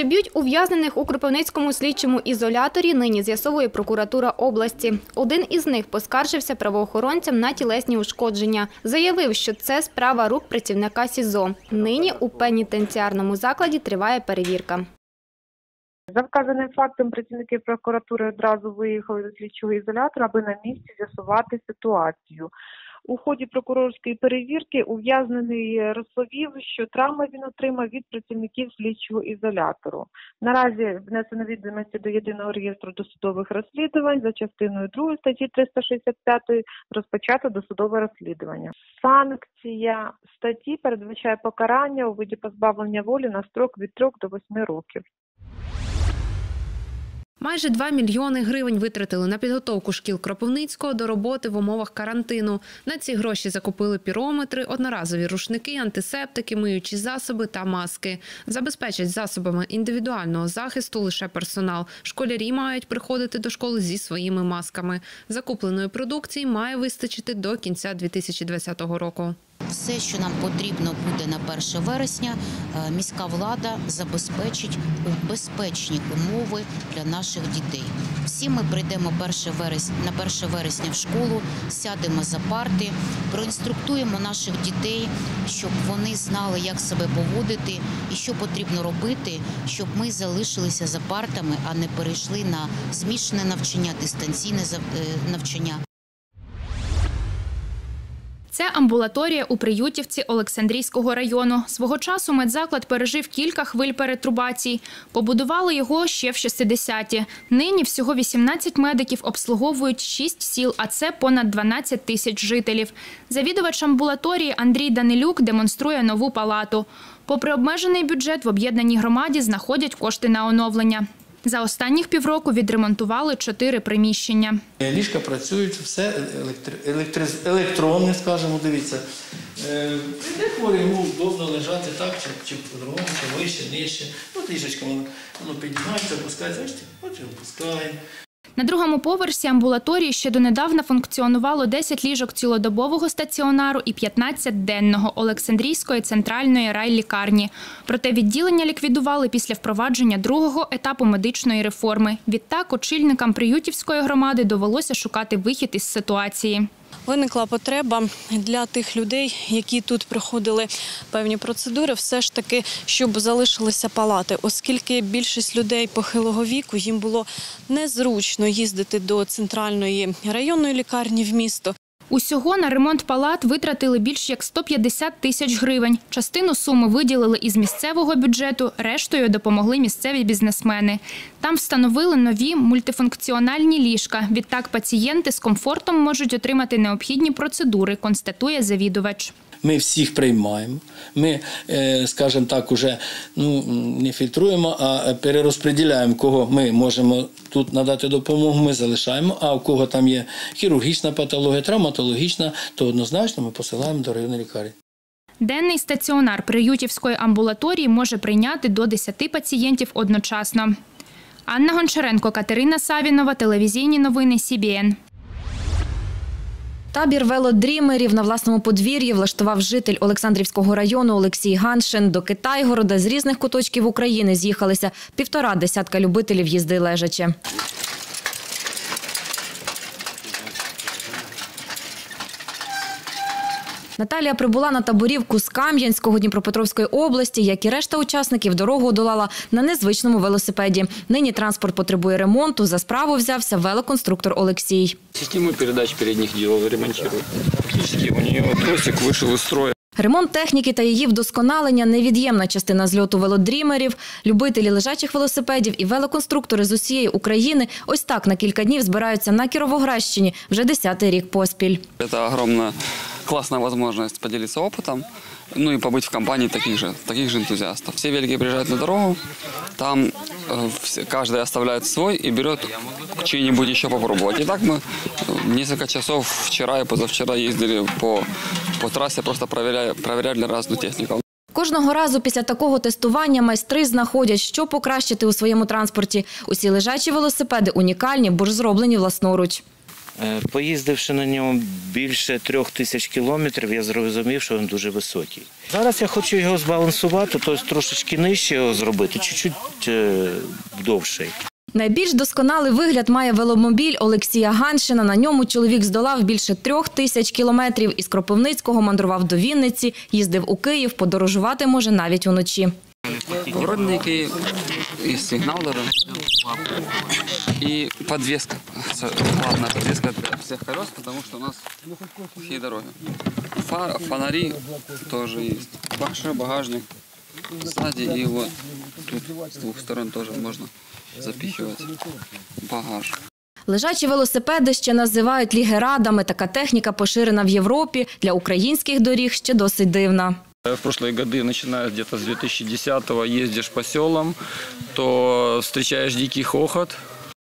Чи б'ють ув'язнених у Кропивницькому слідчому ізоляторі, нині з'ясовує прокуратура області. Один із них поскаржився правоохоронцям на тілесні ушкодження. Заявив, що це справа рук працівника СІЗО. Нині у пенітенціарному закладі триває перевірка. За вказаним фактом працівники прокуратури одразу виїхали до слідчого ізолятора, аби на місці з'ясувати ситуацію. У ході прокурорської перевірки ув'язнений розповів, що травми він отримав від працівників слідчого ізолятору. Наразі внесено відомості до єдиного реєстру досудових розслідувань за частиною 2 статті 365 розпочато досудове розслідування. Санкція статті передбачає покарання у виді позбавлення волі на строк від 3 до 8 років. Майже 2 мільйони гривень витратили на підготовку шкіл Кропивницького до роботи в умовах карантину. На ці гроші закупили пірометри, одноразові рушники, антисептики, миючі засоби та маски. Забезпечать засобами індивідуального захисту лише персонал. Школярі мають приходити до школи зі своїми масками. Закупленої продукції має вистачити до кінця 2020 року. Все, що нам потрібно буде на 1 вересня, е, міська влада забезпечить у безпечні умови для наших дітей. Всі ми прийдемо 1 вересня, на 1 вересня в школу, сядемо за парти, проінструктуємо наших дітей, щоб вони знали, як себе поводити і що потрібно робити, щоб ми залишилися за партами, а не перейшли на змішане навчання, дистанційне е, навчання. Це амбулаторія у Приютівці Олександрійського району. Свого часу медзаклад пережив кілька хвиль перетрубацій. Побудували його ще в 60-ті. Нині всього 18 медиків обслуговують 6 сіл, а це понад 12 тисяч жителів. Завідувач амбулаторії Андрій Данилюк демонструє нову палату. Попри обмежений бюджет в об'єднаній громаді знаходять кошти на оновлення. За останніх півроку відремонтували чотири приміщення. Ліжка працюють, все електри... електронне, скажімо, дивіться. Де Прийде йому удобно лежати так, чи, чи по-другому, чи вище, нижче. От ліжечка воно, піднімається, опускається, бачите, от і опускаємо. На другому поверсі амбулаторії ще донедавна функціонувало 10 ліжок цілодобового стаціонару і 15 денного Олександрійської центральної райлікарні. Проте відділення ліквідували після впровадження другого етапу медичної реформи. Відтак очільникам Приютівської громади довелося шукати вихід із ситуації. Виникла потреба для тих людей, які тут проходили певні процедури, все ж таки, щоб залишилися палати, оскільки більшість людей похилого віку їм було незручно їздити до центральної районної лікарні в місто. Усього на ремонт палат витратили більш як 150 тисяч гривень. Частину суми виділили із місцевого бюджету, рештою допомогли місцеві бізнесмени. Там встановили нові мультифункціональні ліжка. Відтак пацієнти з комфортом можуть отримати необхідні процедури, констатує завідувач. Ми всіх приймаємо. Ми, е, скажімо так, уже ну, не фільтруємо, а перерозподіляємо, кого ми можемо тут надати допомогу, ми залишаємо, а у кого там є хірургічна патологія, травматологічна, то однозначно ми посилаємо до районної лікарні. Денний стаціонар Приютівської амбулаторії може прийняти до 10 пацієнтів одночасно. Анна Гончаренко, Катерина Савінова, телевізійні новини СІБІН. Табір велодрімерів на власному подвір'ї влаштував житель Олександрівського району Олексій Ганшин. До Китайгорода з різних куточків України з'їхалися півтора десятка любителів їзди лежачи. Наталія прибула на таборівку з Кам'янського Дніпропетровської області, як і решта учасників, дорогу долала на незвичному велосипеді. Нині транспорт потребує ремонту. За справу взявся велоконструктор Олексій. Систему передач передніх дел ремонтує. Фактически у нее тросик вийшов із строя. Ремонт техніки та її вдосконалення – невід'ємна частина зльоту велодрімерів. Любителі лежачих велосипедів і велоконструктори з усієї України ось так на кілька днів збираються на Кіровоградщині вже десятий рік поспіль. Это огромная классная возможность поделиться опытом, ну и побыть в компании таких же, таких же энтузиастов. Все велики приезжают на дорогу, там э, все- каждый оставляет свой и берет чей-нибудь еще попробовать. И так мы э, несколько часов вчера и позавчера ездили по, по трассе, просто проверяя, проверяли разную технику. Кожного разу після такого тестування майстри знаходять, що покращити у своєму транспорті. Усі лежачі велосипеди унікальні, бо ж зроблені власноруч. Е, Поїздивши на ньому більше трьох тисяч кілометрів, я зрозумів, що він дуже високий. Зараз я хочу його збалансувати, тобто трошечки нижче його зробити, чуть-чуть е, довший. Найбільш досконалий вигляд має веломобіль Олексія Ганшина. На ньому чоловік здолав більше трьох тисяч кілометрів. Із Кропивницького мандрував до Вінниці, їздив у Київ, подорожувати може навіть уночі. Поворотники и сигнал даже. И подвеска. Главная подвеска для всех колес, потому что у нас плохие дороги. Фа- фонари тоже есть. Большой багажник сзади и вот тут с двух сторон тоже можно запихивать багаж. Лежачі велосипеди ще називають лігерадами. Така техніка поширена в Європі. Для українських доріг ще досить дивна. В прошлые годы, начиная где-то с 2010-го, ездишь по селам, то встречаешь дикий хохот.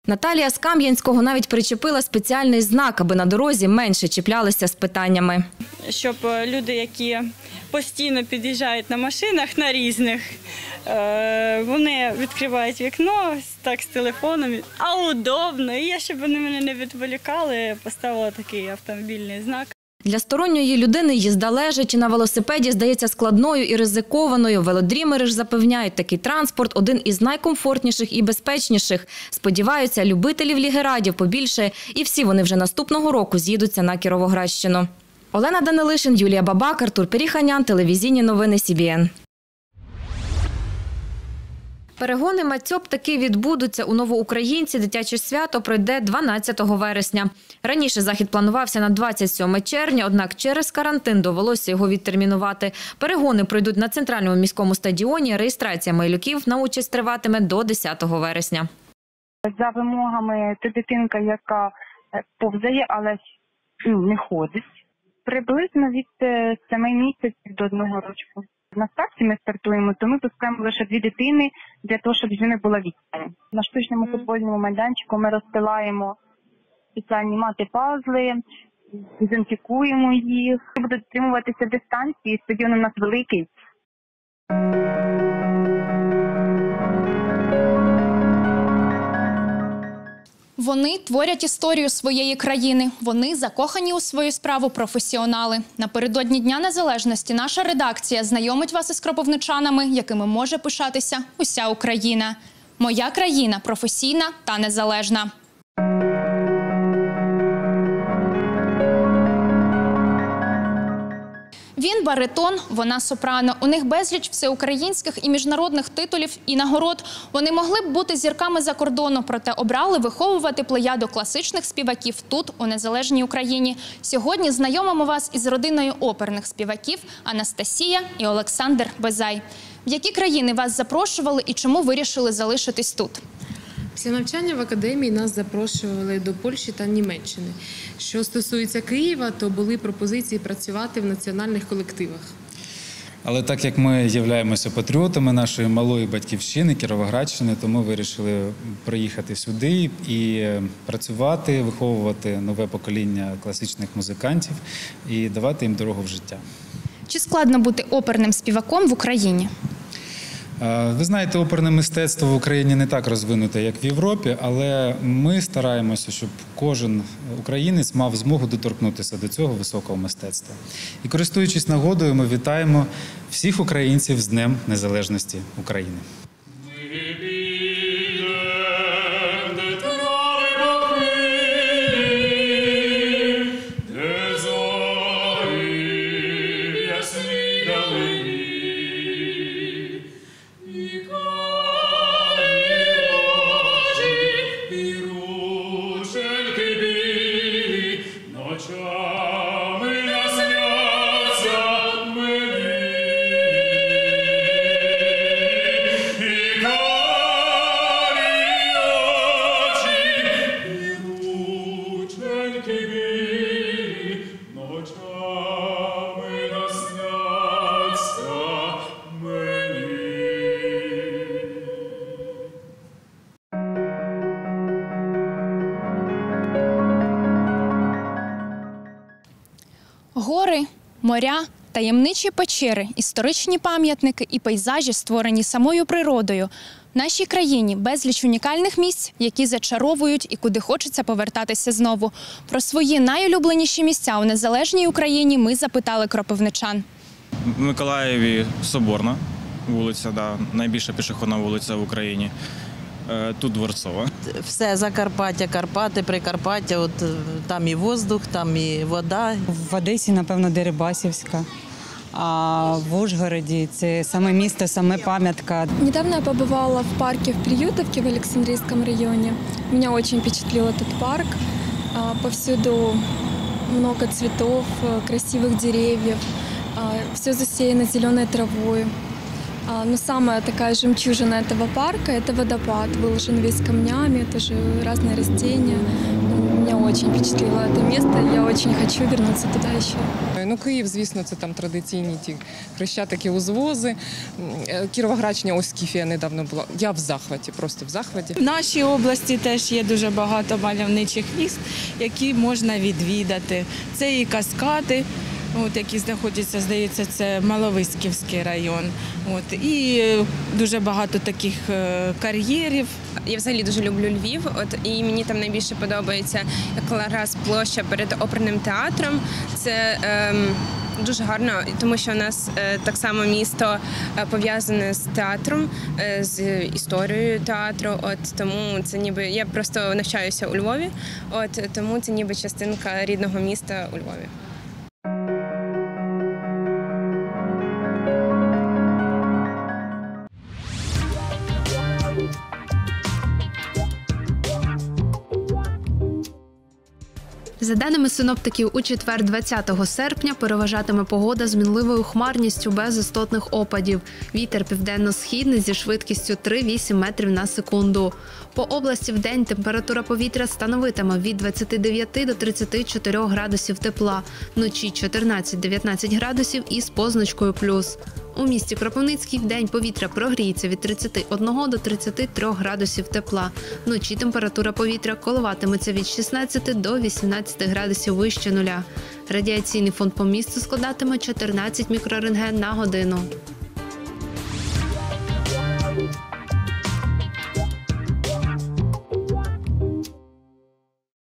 Наталія з Кам'янського навіть причепила спеціальний знак, аби на дорозі менше чіплялися з питаннями. щоб е, люди, які постійно під'їжджають на машинах на різних, е, вони відкривають вікно так з телефоном, а удобно. І я, щоб вони мене не відволікали, поставила такий автомобільний знак. Для сторонньої людини їзда лежачи на велосипеді здається складною і ризикованою. Велодрімери ж запевняють, такий транспорт один із найкомфортніших і безпечніших. Сподіваються, любителів лігерадів побільше, і всі вони вже наступного року з'їдуться на Кіровоградщину. Олена Данилишин, Юлія Бабак, Артур Періханян, телевізійні новини СІБІН. Перегони Мацьоп таки відбудуться у Новоукраїнці. Дитяче свято пройде 12 вересня. Раніше захід планувався на 27 червня, однак через карантин довелося його відтермінувати. Перегони пройдуть на центральному міському стадіоні. Реєстрація майлюків на участь триватиме до 10 вересня. За вимогами, це дитинка, яка е, повзає, але ну, не ходить. Приблизно від е, семи місяців до одного року. На старті ми стартуємо, то ми пускаємо лише дві дитини для того, щоб ними була відстань. На штучному футбольному майданчику ми розстилаємо спеціальні мати пазли, дезінфікуємо їх. Будуть дотримуватися дистанції, стадіон у нас великий. Вони творять історію своєї країни. Вони закохані у свою справу професіонали. Напередодні Дня Незалежності наша редакція знайомить вас із кропивничанами, якими може пишатися уся Україна. Моя країна професійна та незалежна. Він баритон, вона сопрано. У них безліч всеукраїнських і міжнародних титулів і нагород. Вони могли б бути зірками за кордону, проте обрали виховувати плеяду класичних співаків тут, у незалежній Україні. Сьогодні знайомимо вас із родиною оперних співаків Анастасія і Олександр Безай. В які країни вас запрошували і чому вирішили залишитись тут? Після навчання в академії нас запрошували до Польщі та Німеччини. Що стосується Києва, то були пропозиції працювати в національних колективах. Але так як ми являємося патріотами нашої малої батьківщини Кіровоградщини, то ми вирішили приїхати сюди і е, працювати, виховувати нове покоління класичних музикантів і давати їм дорогу в життя. Чи складно бути оперним співаком в Україні? Е, Ви знаєте, оперне мистецтво в Україні не так розвинуте, як в Європі, але ми стараємося, щоб кожен українець мав змогу доторкнутися до цього високого мистецтва. І користуючись нагодою, ми вітаємо всіх українців з Днем Незалежності України. Гори, моря, Таємничі печери, історичні пам'ятники і пейзажі, створені самою природою. В нашій країні безліч унікальних місць, які зачаровують і куди хочеться повертатися знову. Про свої найулюбленіші місця у незалежній Україні ми запитали кропивничан. В Миколаєві Соборна вулиця, да, найбільша пішохідна вулиця в Україні. Е, Тут Дворцова. Все Закарпаття, Карпати, Прикарпаття. От е, там і воздух, там і вода. В Одесі, напевно, Дерибасівська. А в Ужгороді це саме місто, саме пам'ятка. Недавно я побывала в парке в Приютовке в Александрийском районе. Меня очень впечатлил этот парк. А, Повсюду много цветов, э, красивых деревьев. Все засеяно зеленой травой. А, Но самая такая жемчужина этого парка – это водопад. Выложен весь камнями, тоже разные растения. Ну, Меня очень впечатлило это место. Я очень хочу вернуться туда еще. Ну, Київ, звісно, це там традиційні ті хрещатики, узвози. М, е, Кіровоградщина, ось Скіфія недавно була. Я в захваті, просто в захваті. В нашій області теж є дуже багато мальовничих міст, які можна відвідати. Це і каскади, от, які знаходяться, здається, це Маловиськівський район. От, і дуже багато таких е, кар'єрів. Я взагалі дуже люблю Львів. От і мені там найбільше подобається якраз площа перед оперним театром. Це ем, дуже гарно, тому що у нас е, так само місто е, пов'язане з театром, з історією театру. От тому це ніби я просто навчаюся у Львові. От тому це ніби частинка рідного міста у Львові. За даними синоптиків, у четвер, 20 серпня, переважатиме погода з мінливою хмарністю без істотних опадів. Вітер південно-східний зі швидкістю 3-8 метрів на секунду. По області в день температура повітря становитиме від 29 до 34 градусів тепла, вночі 14-19 градусів із позначкою плюс. У місті Кропивницький в день повітря прогріється від 31 до 33 градусів тепла. Вночі температура повітря коливатиметься від 16 до 18 градусів вище нуля. Радіаційний фонд по місту складатиме 14 мікрорентген на годину.